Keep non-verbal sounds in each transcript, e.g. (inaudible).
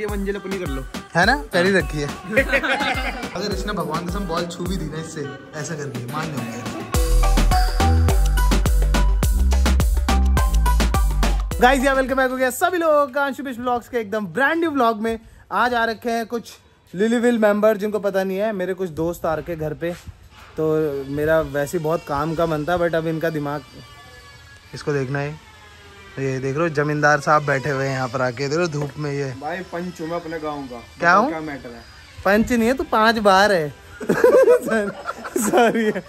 ये मंजिल अपनी कर लो। है ना? कर ही रखी है। (laughs) अगर इसने भगवान कसम बॉल छू भी दी ना इससे ऐसा करके मान जाऊँगा। गाइस या वेलकम बैक हो गया सभी लोग का अंशुभिष ब्लॉग्स के एकदम ब्रांड न्यू ब्लॉग में। आज आ रखे हैं कुछ लिलीविल मेंबर जिनको पता नहीं है मेरे कुछ दोस्त आ रखे घर पे। तो मेरा वैसे बहुत काम का मन था बट अब इनका दिमाग इसको देखना है। ये देख रहे हो जमींदार साहब बैठे हुए हैं यहाँ पर आके। देख रहे धूप में ये। भाई पंच हूँ मैं अपने गाँव का। क्या हूँ? क्या मैटर है? पंच नहीं है तू पाँच बार है। सॉरी है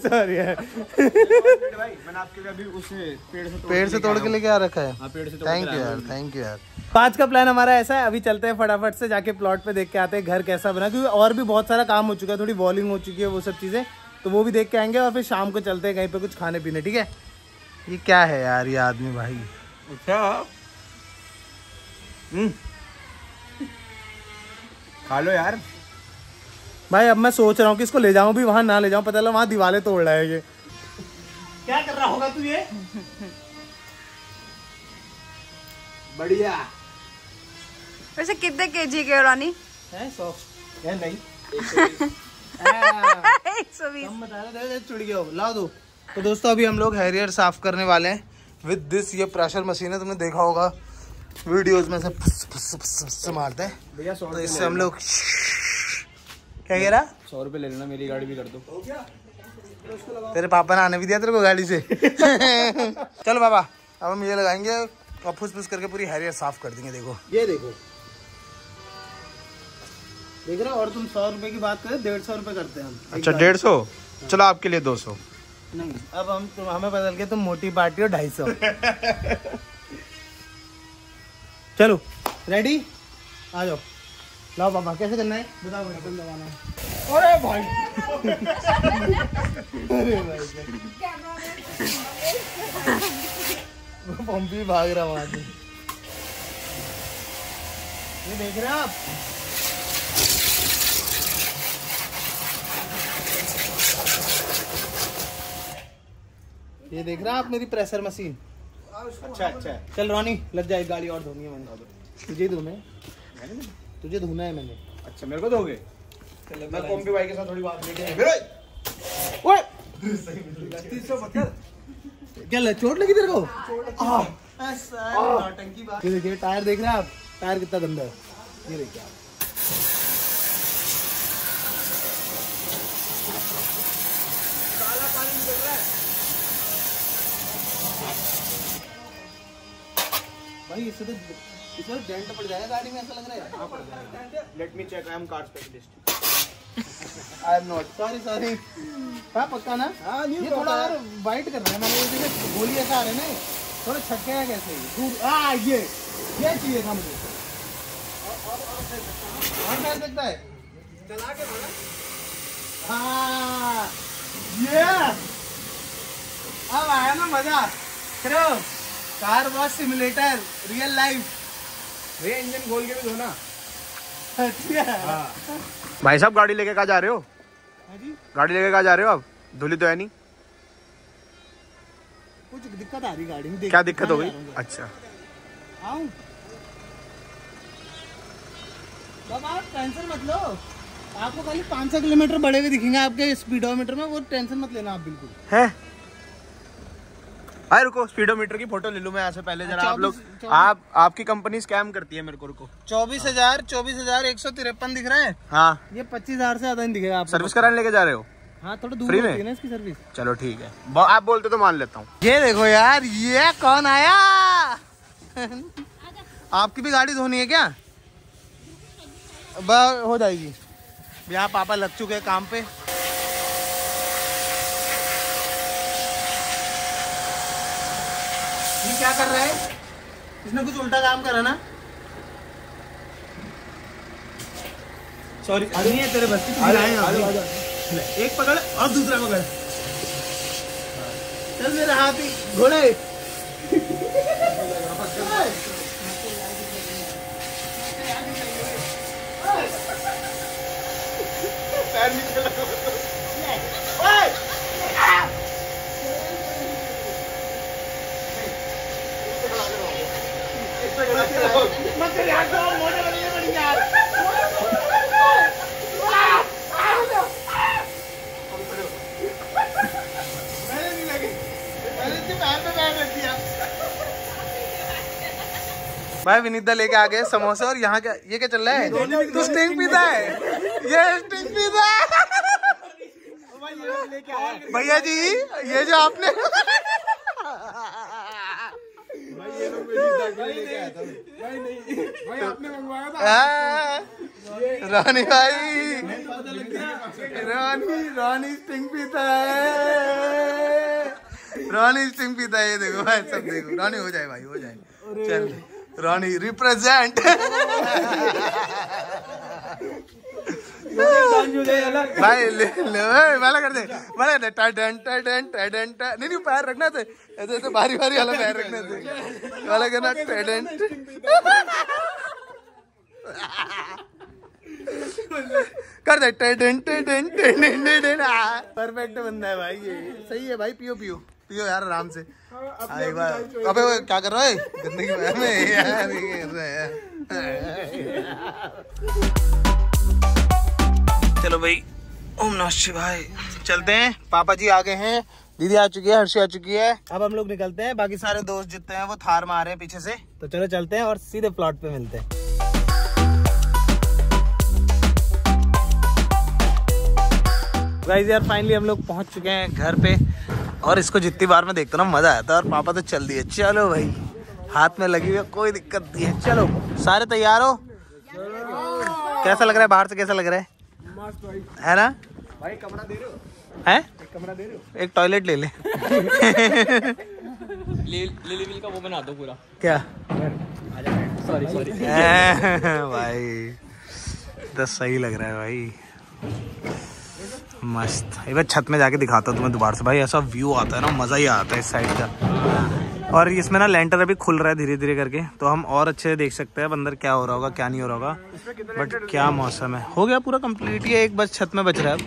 सॉरी है भाई मैंने आपके लिए अभी उसे पेड़ से तोड़ के लेके आ रखा है। हाँ पेड़ से तोड़ थैंक यू यार थैंक यू यार। आज का प्लान हमारा ऐसा है अभी चलते हैं फटाफट से जाके प्लॉट पे देख के आते हैं घर कैसा बना क्योंकि और भी बहुत सारा काम हो चुका है थोड़ी बॉलिंग हो चुकी है वो सब चीज़ें तो वो भी देख के आएँगे और फिर शाम को चलते हैं कहीं पे कुछ खाने पीने ठीक है? ये क्या है यार ये आदमी भाई? अच्छा खा लो यार। भाई अब मैं सोच रहा हूँ कि इसको ले जाऊँ भी वहाँ ना ले जाऊँ पता लगा वहाँ दीवारें तोड़ रहा है ये। क्या कर रहा होगा तू ये? बढ़िया। वैसे कितने केजी के रानी? है सौ। नहीं। (laughs) एक सौ बीस। बता रहे थे चुड़ गया हो। ला दो। तो दोस्तों अभी हम लोग हैरियर साफ़ करने वाले हैं विद दिस ये प्रेशर मशीन है तुमने देखा होगा। वीडियोस में से फस फस फस फस से मारते हैं। भैया तो इससे हम लोग क्या कह रहा? सौ रुपये ले लेना मेरी गाड़ी भी कर दो। तेरे पापा ने आने भी दिया तेरे को गाड़ी से। (laughs) चलो बाबा अब हम ये लगाएँगे और फुस फुस करके पूरी हैरियर साफ़ कर देंगे देखो। ये देखो। देख रहे हो और तुम सौ रुपए की बात करें डेढ़ सौ रुपए करते हैं हम। अच्छा डेढ़ सौ? चलो आपके लिए दो सौ। नहीं। अब हम तुम, हमें बदल के तुम मोटी पार्टी हो ढाई सौ। चलो रेडी आ जाओ। लाओ पापा, कैसे करना है? बताओ बटन दबाना है अरे भाई। अरे भाई। पंपी भाग रहा वहाँ से। ये देख रहे हैं आप? ये देख रहे हैं आप मेरी प्रेशर मशीन अच्छा अच्छा। चल रोनी लग जाए गाड़ी और धोनी है मैंने। तुझे धोना है। तुझे धोना है मैंने। अच्छा मेरे को दोगे? मैं कॉम्पी भाई के साथ थोड़ी बात लेके क्या चोट लगी तेरे को? ऐसा नौटंकी बात। ये देखिए टायर देख रहे हैं आप? टायर कितना गंदा है। ये देखिए आप। भाई इससे तो इसमें डेंट पड़ जाएगा गाड़ी में ऐसा लग रहा है। Let me check I am car specialist I am not sorry sorry हाँ पक्का ना? हाँ, ये थोड़ा है। और वाइट कर रहा है मैंने ये देखे गोली ऐसा आ रहे ना थोड़ा छक्के है कैसे दूर आ ये। ये चाहिए था मुझे। और क्या सकता है? चला के बोला हाँ। ये। अब आया ना मज़ा। करो car wash simulator real life भैया इंजन खोल के भी दो ना अच्छा भाई साहब गाड़ी लेके कहा जा रहे हो? हाँ जी। गाड़ी लेके कहा जा रहे हो आप? धुली तो है नहीं। कुछ दिक्कत आ रही गाड़ी में क्या दिक्कत हो गई? हूँ। अच्छा। आऊँ। आप टेंशन मत लो। आपको खाली 500 किलोमीटर बढ़े हुए दिखेंगे आपके स्पीडोमीटर में वो टेंशन मत लेना आप बिल्कुल। है? अरे रुको स्पीडोमीटर की फ़ोटो ले लूँ मैं यहाँ से पहले जरा आप लोग। आप आपकी कंपनी स्कैम करती है मेरे को रुको। चौबीस हज़ार चौबीस हज़ार एक सौ तिरपन दिख रहा है? हाँ। ये पच्चीस हज़ार से ज़्यादा नहीं दिखेगा आपको। सर्विस कराने लेके जा रहे हो? हाँ थोड़ा दूर फ्री में? इसकी सर्विस चलो ठीक है। आप बोलते तो मान लेता हूँ। ये देखो यार ये कौन आया? आपकी भी गाड़ी धोनी है क्या? हो जाएगी। यहाँ पापा लग चुके हैं काम पे। क्या कर रहा है? इसने कुछ उल्टा काम करा ना? सॉरी नहीं है तेरे बस की, तू गिराएगा एक पकड़ और दूसरा पकड़। चल मेरा हाथी घोड़े। (laughs) भाई विनीता लेके आ गए समोसे और यहाँ क्या ये क्या चल रहा है? तू स्टिंग पीता है। ये स्टिंग पीता है। भैया जी ये जो आपने रानी भाई। रानी रानी स्टिंग पीता है। रानी स्टिंग पीता है, ये देखो भाई, सब देखो। रानी हो जाए भाई, हो जाए। चल, रानी रिप्रेजेंट भाई ले ले वाला कर दे वाला कर दे टाडन टाडन टाडन टा नहीं नहीं पैर रखना थे ऐसे ऐसे वाला पैर रखना थे। वाला करना टाडन कर दे टाडन टाडन टाडन टाडन परफेक्ट बंदा है भाई ये सही है भाई पियो पियो पियो यार आराम से। हाँ, एक बार अबे क्या कर रहा है? गंदगी में यार ये कर रहा है? चलो भाई। ओम नमः शिवाय। चलते हैं। पापा जी आ गए हैं। दीदी आ चुकी है, हर्षी आ चुकी है। अब हम लोग निकलते हैं। बाकी सारे दोस्त जितने हैं, वो थार में आ रहे हैं पीछे से। तो चलो चलते हैं और सीधे प्लॉट पे मिलते हैं। गाइस यार फाइनली हम लोग पहुँच चुके हैं घर पे। और इसको जितनी बार मैं देखता ना, मज़ा आता है। और पापा तो चल दिए। चलो भाई। हाथ में लगी हुई कोई दिक्कत नहीं है। चलो, सारे तैयार हो? कैसा लग रहा है? बाहर से कैसा लग रहा है? है ना? भाई कमरा दे रहे हो? है? एक कमरा दे रहे हो? एक टॉयलेट ले ले। (laughs) लिली विल का वो बना दो पूरा। क्या? सॉरी सॉरी (laughs) भाई तो सही लग रहा है भाई। मस्त। एक बार छत में जाके दिखाता हूँ तुम्हें दोबारा से। भाई ऐसा व्यू आता है ना मज़ा ही आता है इस साइड का। और इसमें ना लेंटर अभी खुल रहा है धीरे धीरे करके तो हम और अच्छे से देख सकते हैं अंदर क्या हो रहा होगा क्या नहीं हो रहा होगा। बट क्या मौसम है? हो गया पूरा कंप्लीट ही एक बस छत में बच रहा है अब।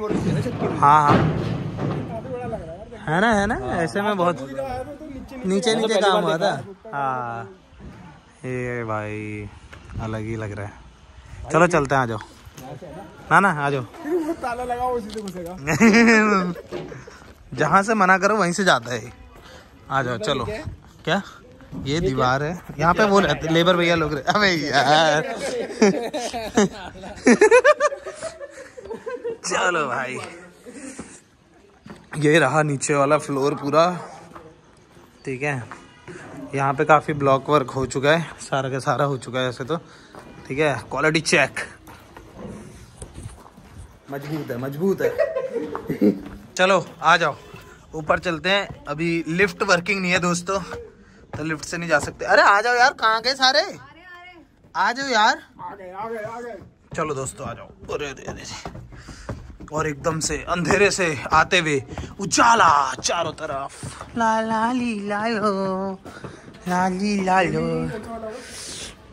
हो है ना छत की? हाँ हाँ। है ना है ना? ऐसे में बहुत नीचे नीचे काम हुआ था। हाँ। ये भाई अलग ही लग रहा है। चलो चलते हैं आ जाओ। ना ना आ जाओ। (laughs) ताला लगा उसी से घुसेगा। (laughs) जहाँ से मना करो वहीं से जाता है। आ जाओ चलो। क्या? ये दीवार है। यहाँ पे वो लेबर भैया लोग रहे अबे (laughs) यार। (laughs) चलो भाई। ये रहा नीचे वाला फ्लोर पूरा। ठीक है। यहाँ पे काफ़ी ब्लॉक वर्क हो चुका है। सारा का सारा हो चुका है ऐसे तो। ठीक है। क्वालिटी चेक मज़बूत है मज़बूत है। (laughs) चलो आ जाओ। ऊपर चलते हैं। अभी लिफ्ट वर्किंग नहीं है दोस्तों तो लिफ्ट से नहीं जा सकते। अरे आ जाओ यार, कहाँ गए सारे? आ जाओ यार। चलो दोस्तों, आ जाओ। अरे अरे अरे और एकदम से अंधेरे से आते हुए उजाला चारों तरफ़। ला लालो ला ली लालो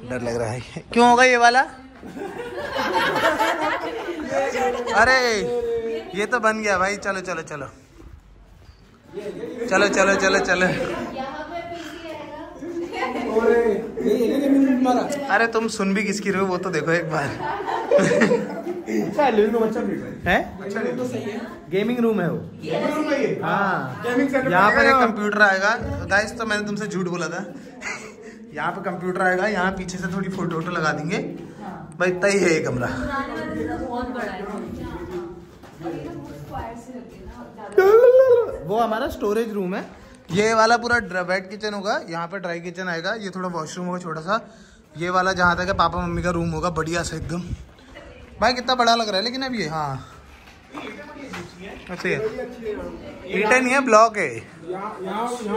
डर लग रहा है। क्यों होगा ये वाला? अरे, ये तो बन गया भाई। चलो चलो चलो। चलो चलो चलो चलो। अरे तुम सुन भी किसकी रहे हो? वो तो देखो एक बार। अच्छा फिट है। है? गेमिंग रूम है वो। रूम है? ये हाँ यहाँ पर एक कंप्यूटर आएगा। गाइस तो मैंने तुमसे झूठ बोला था। यहाँ पे कंप्यूटर आएगा यहाँ पीछे से थोड़ी फ़ोटो वोटो लगा देंगे। भाई इतना ही है ये कमरा। (laughs) वो हमारा स्टोरेज रूम है। ये वाला पूरा वेट किचन होगा यहाँ पे ड्राई किचन आएगा। ये थोड़ा वॉशरूम होगा छोटा सा ये वाला जहाँ तक है पापा मम्मी का रूम होगा बढ़िया सा एकदम। भाई कितना बड़ा लग रहा है लेकिन अब ये हाँ। अच्छा ईटा नहीं है ब्लॉक है।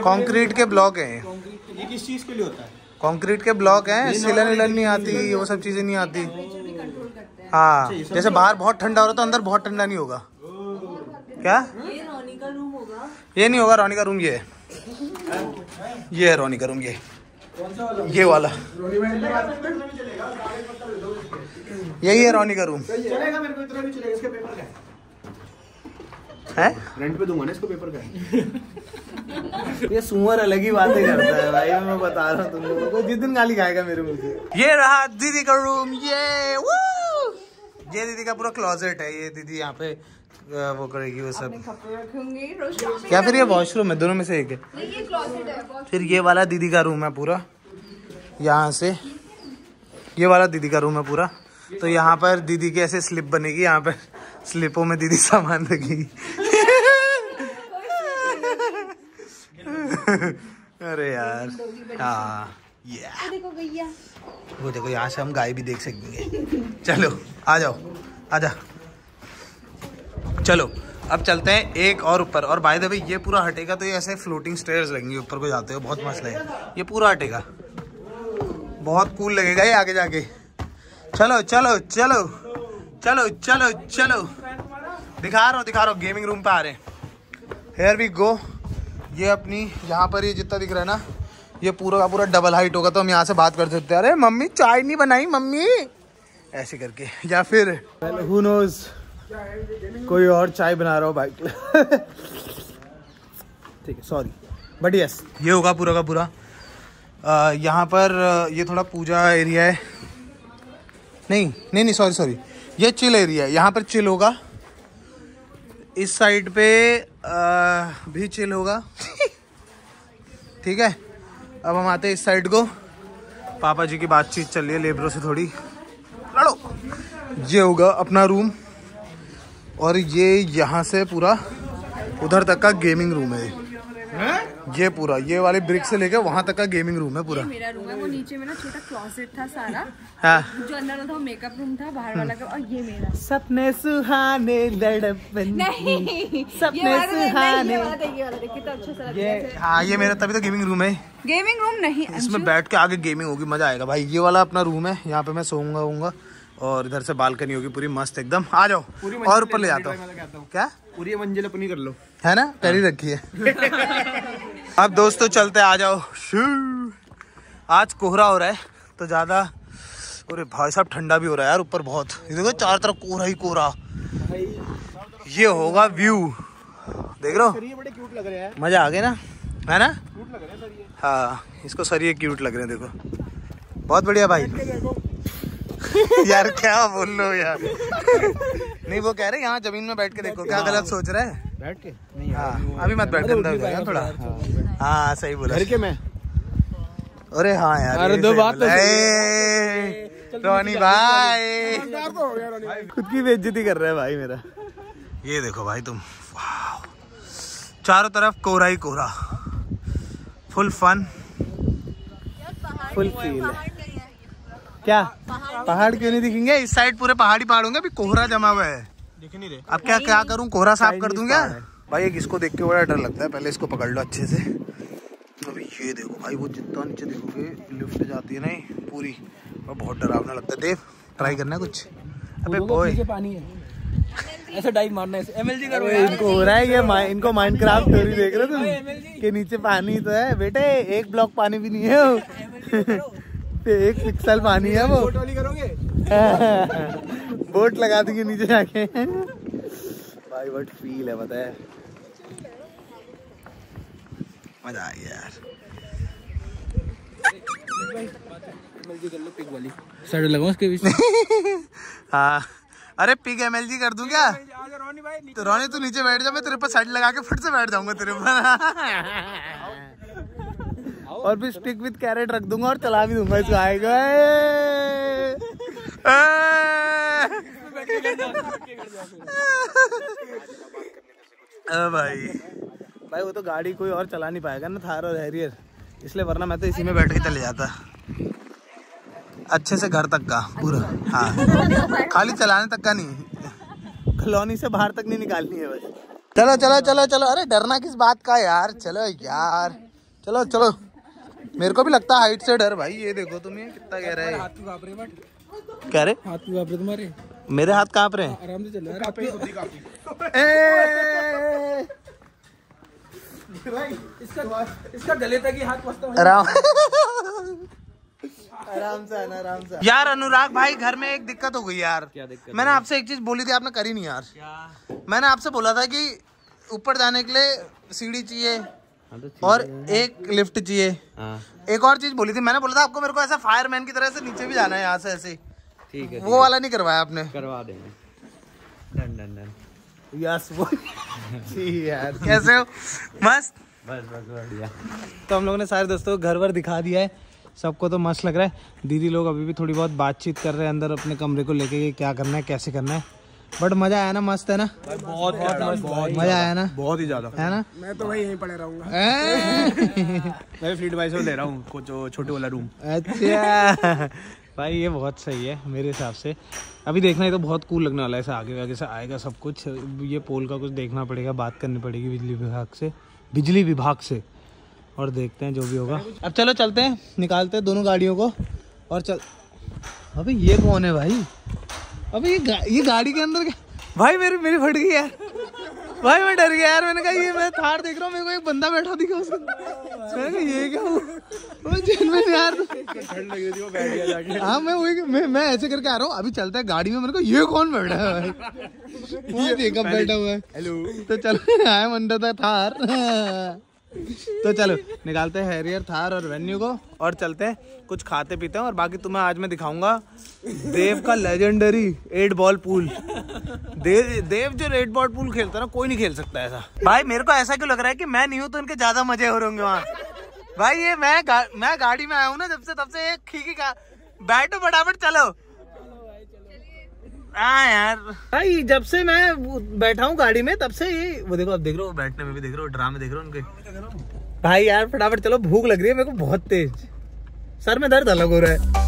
कंक्रीट के ब्लॉक है। ये किस चीज़ के लिए होता है? कंक्रीट के ब्लॉक हैं सिलन विलन नहीं आती वो सब चीज़ें नहीं आती। हाँ। जैसे बाहर बहुत ठंडा हो रहा है तो अंदर बहुत ठंडा नहीं होगा। क्या? ये नहीं होगा रोनी का रूम ये है। ये है रोनी का रूम ये। ये वाला। यही है रोनी का रूम चलेगा मेरे को इतना भी चलेगा इसके पेपर का है। रेंट पे दूँगा ना इसको पेपर का? ये सुअर अलग ही बातें करता है भाई मैं बता रहा हूँ तुम लोगों को। जिस दिन गाली खाएगा मेरे मुझे ये रहा दीदी का रूम ये वो ये दीदी का पूरा क्लोजेट है ये दीदी यहाँ पे वो करेगी वो सब। क्या फिर ये वॉशरूम है? दोनों में से एक है। है फिर ये वाला दीदी का रूम है पूरा। यहाँ से। ये वाला दीदी का रूम है पूरा। तो यहाँ पर दीदी की ऐसे स्लिप बनेगी यहाँ पर स्लिपों में दीदी सामान रखेगी। अरे यार। हाँ yeah. देखो भैया। वो देखो यहाँ से हम गाय भी देख सकेंगे। चलो आ जाओ आ जा। चलो, अब चलते हैं एक और ऊपर। और बाय द वे ये पूरा हटेगा तो ये ऐसे फ्लोटिंग स्टेयर्स लगेंगे, ऊपर को जाते हो, बहुत मस्त लगेगा। ये पूरा हटेगा। बहुत कूल लगेगा ये आगे जाके। चलो चलो चलो चलो चलो चलो। दिखा रहा हूँ, दिखा रहा हूँ गेमिंग रूम पे आ रहे हैं। हेयर वी गो ये अपनी, यहाँ पर ये जितना दिख रहा है ना, ये पूरा का पूरा डबल हाइट होगा तो हम यहाँ से बात कर सकते हैं। अरे, मम्मी, चाय नहीं बनाई, मम्मी। ऐसे करके, या फिर हु नोज़ कोई और चाय बना रहा हो बाइक ठीक है सॉरी बट यस ये होगा पूरा का पूरा। यहाँ पर ये थोड़ा पूजा एरिया है। नहीं नहीं नहीं सॉरी सॉरी ये चिल एरिया है। यहाँ पर चिल होगा। इस साइड पे अ, भी चिल होगा। ठीक है? अब हम आते हैं इस साइड को। पापा जी की बातचीत चल रही है लेबरों से थोड़ी। लड़ो। ये होगा अपना रूम और ये यहाँ से पूरा उधर तक का गेमिंग रूम है ये। पूरा ये वाले ब्रिक से लेके वहाँ तक का गेमिंग रूम है पूरा। मेरा रूम है वो नीचे में ना छोटा क्लोसेट था सारा। हाँ। जो अंदर था मेकअप रूम था बाहर वाला का और ये मेरा। सपने सुहाने लड़पन नहीं सपने ये सुहाने। ये वाला देखिए, ये वाला देखिए, कितना अच्छा है। हाँ ये मेरा तभी तो गेमिंग रूम है। गेमिंग रूम नहीं इसमें बैठ के आगे गेमिंग होगी मज़ा आएगा। भाई ये वाला अपना रूम है यहाँ पे मैं सोऊँगा वूँगा और इधर से बालकनी होगी पूरी मस्त एकदम। आ जाओ। और ऊपर ले जाता हूँ। क्या? पूरी मंजिल अपनी कर लो। है ना? पहली रखी है। (laughs) अब दोस्तों चलते आ जाओ। आज कोहरा हो रहा है तो ज़्यादा अरे भाई साहब ठंडा भी हो रहा है यार ऊपर बहुत। देखो चार तरफ़ कोहरा ही कोहरा। ये होगा व्यू। देख रहे हो? बड़े क्यूट लग रहे हैं। मज़ा आ गया ना? है ना? क्यूट लग रहे हैं हाँ इसको सर ये क्यूट लग रहे हैं देखो। बहुत बढ़िया भाई। (laughs) यार क्या बोल लो यार? नहीं वो कह रहे यहाँ ज़मीन में बैठ के देखो क्या गलत सोच रहे हैं? बैठ के? नहीं हाँ अभी मत बैठ हो थोड़ा। हाँ सही बोला। घर के मैं? अरे हाँ यार अरे दो बात तो रोनी भाई। खुद की बेइज्जती कर रहा है भाई मेरा। ये देखो भाई तुम चारों तरफ़ कोहरा ही कोहरा। फुल फन फुल फील क्या? पहाड़ क्यों नहीं दिखेंगे? इस साइड पूरे पहाड़ी पहाड़ होंगे अभी कोहरा जमा हुआ है। दिख नहीं रहे। अब क्या क्या करूँ? कोहरा साफ़ कर दूँगा? भाई एक इसको देख के बड़ा डर लगता है। पहले इसको पकड़ लो अच्छे से। अभी ये देखो भाई वो जितना नीचे देखोगे लिफ्ट जाती है नहीं पूरी। वो बहुत डरावना लगता है। देव ट्राई करना कुछ। अबे बॉय पानी है। ऐसे डाइव मारना है एमएलजी करो इनको हो रहा है ये मा- इनको माइनक्राफ्ट स्टोरी देख रहे हो तुम? के नीचे पानी तो है। बेटे एक ब्लॉक पानी भी नहीं है। वो एक पिक्सल पानी है वो। वाली करोगे? बोट लगा देंगे नीचे जाके। भाई बट फील है पता है? मज़ा आ गया यार। कर लो पिक वाली साइड लगाओ उसके बीच हाँ। अरे पिग एम एल जी कर दूँ क्या? रोनी भाई तो रोनी तू नीचे बैठ जा मैं तेरे पर साइड लगा के फिर से बैठ जाऊँगा तेरे पर और फिर स्टिक विद कैरेट रख दूँगा और चला भी दूँगा इसको। आएगा। भाई। भाई, वो तो गाड़ी कोई और चला नहीं पाएगा ना, थार और हैरियर। इसलिए वरना मैं तो इसी में बैठ के चले जाता। अच्छे से घर तक का, पूरा। हाँ। खाली चलाने तक का नहीं। कॉलोनी से बाहर तक नहीं निकालनी है बस चलो चलो चलो चलो। अरे डरना किस बात का यार? चलो यार। चलो चलो। मेरे को भी लगता है हाइट से डर भाई ये देखो तुम ये कितना कह रहे बट। कह रहे हाथ पे वापरे तुम्हारे। मेरे हाथ काँप रहे हैं। आराम से चल रहा है! इसका इसका गले तक ही हाथ पसता आराम। आराम से आना आराम से यार अनुराग भाई घर में एक दिक्कत हो गई यार। क्या दिक्कत मैंने आपसे एक चीज़ बोली थी आपने करी नहीं यार। मैंने आपसे बोला था कि ऊपर जाने के लिए सीढ़ी चाहिए। और एक लिफ्ट चाहिए। एक और चीज़ बोली थी मैंने बोला था आपको मेरे को ऐसा फायरमैन की तरह से नीचे भी जाना है यहाँ से ऐसे ठीक है वो वाला नहीं करवाया आपने। करवा देंगे। Done done done. यस वो यार कैसे हो? मस्त? बस बस बढ़िया। तो हम लोगों ने सारे दोस्तों घर वर दिखा दिया है। सबको तो मस्त लग रहा है। दीदी लोग अभी भी थोड़ी बहुत बातचीत कर रहे हैं अंदर अपने कमरे को लेके क्या करना है कैसे करना है। बट मज़ा आया ना मस्त है ना? बहुत बहुत मज़ा आया ना? बहुत ही ज़्यादा। है ना? मैं तो भाई यहीं पड़े रहूँगा। मैं फ्लीट वाइज ले रहा हूँ कुछ जो छोटे वाला रूम अच्छा। भाई ये बहुत सही है मेरे हिसाब से। अभी देखना ही तो बहुत कूल लगने वाला है ऐसे आगे आगे से आएगा सब कुछ। ये पोल का कुछ देखना पड़ेगा बात करनी पड़ेगी बिजली विभाग से बिजली विभाग से। और देखते हैं जो भी होगा। अब चलो चलते हैं निकालते हैं दोनों गाड़ियों को और चल अभी ये कौन है भाई? अबे ये गा, ये गाड़ी के अंदर क्या? भाई मेरी मेरी फट गई यार। भाई मैं डर गया यार मैंने कहा ये मैं थार देख रहा हूँ मेरे को एक बंदा बैठा दिखा उसके मैंने कहा ये क्या हुआ? जेनविन यार ठंड लग रही थी वो बैठ गया जाके हाँ मैं वही मैं, मैं ऐसे करके आ रहा हूँ अभी चलता है गाड़ी में मेरे को ये कौन बैठा है भाई? (laughs) वो देखा बैठा हुआ है। हेलो तो चलो आए मंडा था थार। (laughs) तो चलो निकालते हैं हैरियर थार और वेन्यू को और चलते हैं कुछ खाते पीते हैं और बाकी तुम्हें आज मैं दिखाऊँगा देव का legendary eight ball pool Dev Dev जो एट बॉल पूल खेलता ना कोई नहीं खेल सकता ऐसा। भाई मेरे को ऐसा क्यों लग रहा है कि मैं नहीं हूँ तो इनके ज़्यादा मज़े हो रहे होंगे वहाँ? भाई ये मैं गा, मैं गाड़ी में आया हूँ ना जब से तब से खीखी का बैठो फटाफट चलो। हाँ यार। भाई जब से मैं बैठा हूँ गाड़ी में तब से ये वो देखो अब देख रहे हो बैठने में भी देख रहे हो ड्रामे देख रहे हो उनके। भाई यार फटाफट चलो भूख लग रही है मेरे को बहुत तेज। सर में दर्द अलग हो रहा है।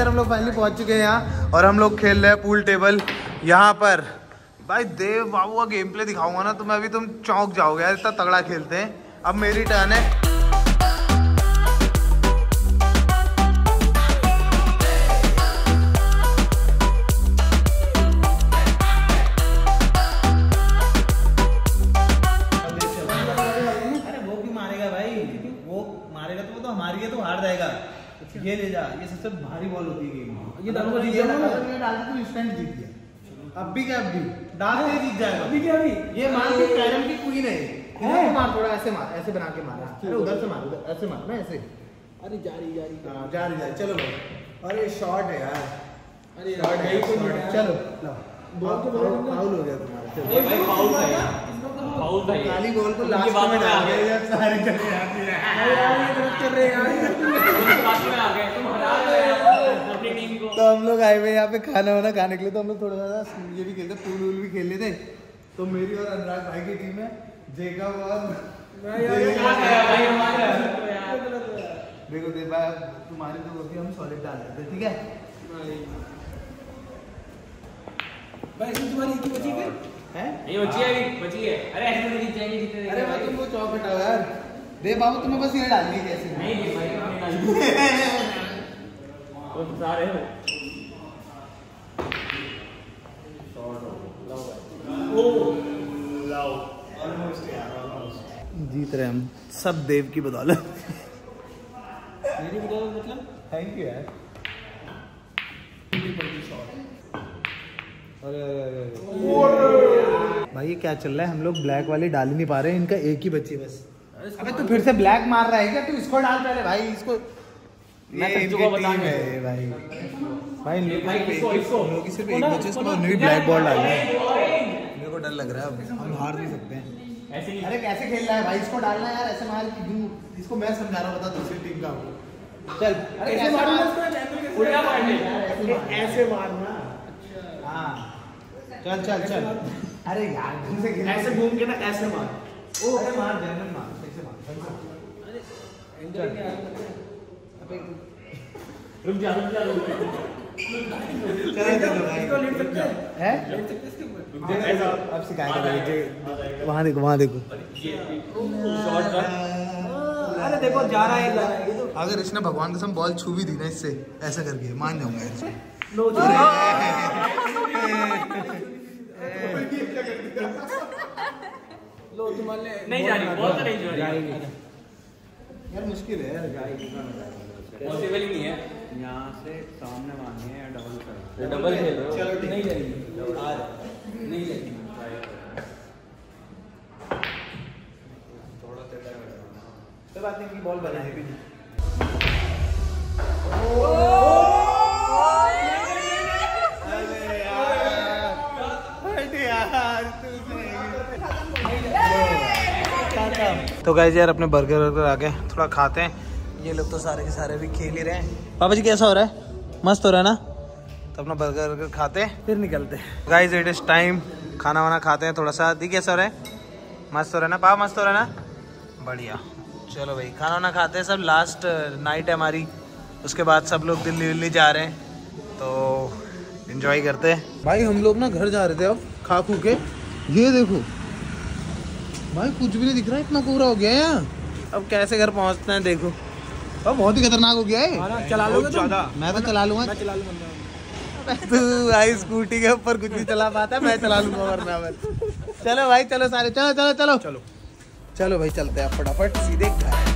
हम लोग फाइनली पहुँच चुके हैं यहाँ और हम लोग खेल रहे हैं पूल टेबल यहाँ पर। भाई देव बाबू का गेम प्ले दिखाऊँगा ना तो मैं अभी तुम चौंक जाओगे यार इतना तगड़ा खेलते हैं। अब मेरी टर्न है। तो हार जाएगा। ये ले जा ये सबसे भारी बॉल होती है गेम ये डालो ये डाल के तू इंस्टेंट जीत गया अब भी क्या अब भी? डाल के जीत जाएगा। अभी क्या अभी? ये मान के कैरम की क्वीन है। इधर मार थोड़ा ऐसे मार ऐसे बना के मार। अरे उधर से मार उधर ऐसे मार ना ऐसे। अरे जारी जारी हाँ जा रही। हाँ जा रही जा चलो भाई। अरे शॉट है यार। अरे शॉट है shot है। चलो। लो फाउल हो गया तुम्हारा। चलो। भाई फाउल था यार फाउल था ये। काली बॉल को लास्ट में डाल गए। सारे चले जाते हैं चल रहे यार। उनकी बातों में आ गए। तुम हरा रहे हो अपनी टीम को। तो हम लोग आए हुए यहाँ पे खाना वाना खाने के लिए। तो हम लोग थोड़ा सा ये भी खेलते पूल वूल भी खेल लेते तो मेरी और अनुराग भाई की टीम है जेकब और देखो देख भाई तुम्हारी तो होती हम सॉलिड डाल देते ठीक है? भाई तुम्हारी बची फिर? हैं? ये बची है अभी बची है। अरे ऐसे तो जीत जाएँगे जीतने अरे भाई तुम वो चौक हटाओ यार। दे बाबू तुम्हें बस ये डालनी है कैसे नहीं नहीं भाई अपनी डाल (laughs) तुम सारे हो। जीत रहे हम। सब देव की बदौलत। मेरी बदौलत मतलब? थैंक यू यार। अरे अरे, अरे। भाई ये क्या चल रहा है? हम लोग ब्लैक वाली डाल नहीं पा रहे हैं इनका एक ही बची बस। अबे तू फिर से ब्लैक मार रहा है क्या? तू इसको डाल पहले भाई इसको। मैं को बता है भाई। भाई इन लोग भाई, की इसको, इसको। इन सिर्फ़ एक बची इसको नहीं ब्लैक बॉल डाल रहा है मेरे को डर लग रहा है हम हार नहीं सकते। हैं ऐसे नहीं अरे कैसे खेल रहा है भाई? इसको डालना यार ऐसे मार कि इसको मैं समझा रहा बता दूसरी टीम का। चल अरे ऐसे मारना उल्टा ऐसे मारना। हाँ। चल चल चल। अरे यार ढंग से खेल ऐसे घूम के ना ऐसे मार। ओ अरे मार जनरल मार सही से मार ढंग से मार। रुक जा रुक जा रुक जा। चलो चलो भाई इसको लीड सकते हैं? हैं? लीड सकते इसके ऊपर? ऐसा। अब सिखाएगा भाई वहाँ देखो वहाँ देखो। शॉट अरे देखो जा रहा है जा रहा ये अगर इसने भगवान कसम बॉल छू भी दी ना इससे ऐसा करके मान जाऊँगा यार इसको लो लो तुम्हारे नहीं जा रही बहुत तो नहीं जा रही यार मुश्किल है यार पॉसिबल ही? नहीं है। यहाँ से सामने मारनी है डबल साइड डबल खेल रहे चलो नहीं जाएगी। आ नहीं जाएगी। कोई बात नहीं कि बॉल बना है भी नहीं तो गाइस यार अपने बर्गर वर्गर आ गए थोड़ा खाते हैं। ये लोग तो सारे के सारे भी खेल ही रहे हैं। पापा जी कैसा हो रहा है? मस्त हो रहा है ना? तो अपना बर्गर वर्गर खाते हैं फिर निकलते हैं। गाइस इट इज़ टाइम खाना वाना खाते हैं थोड़ा सा। दी कैसा हो रहा है? मस्त हो रहा है ना? पापा मस्त हो रहा है ना? बढ़िया। चलो भाई खाना वाना खाते हैं सब। लास्ट नाइट है हमारी। उसके बाद सब लोग दिल्ली दिल्ली जा रहे हैं। तो इन्जॉय करते हैं। भाई हम लोग ना घर जा रहे थे अब खा खू के। ये देखो भाई कुछ भी नहीं दिख रहा है इतना कोहरा हो गया है यहाँ। अब कैसे घर पहुँचते हैं देखो। अब बहुत ही खतरनाक हो गया है। चला लूँगा मैं तो चला लूँगा। चला लूँगा तू भाई स्कूटी के ऊपर कुछ नहीं चला पाता मैं चला लूँगा वरना मैं। चलो भाई चलो सारे चलो चलो चलो। चलो। चलो भाई चलते हैं फटाफट सीधे घर।